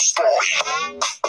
story.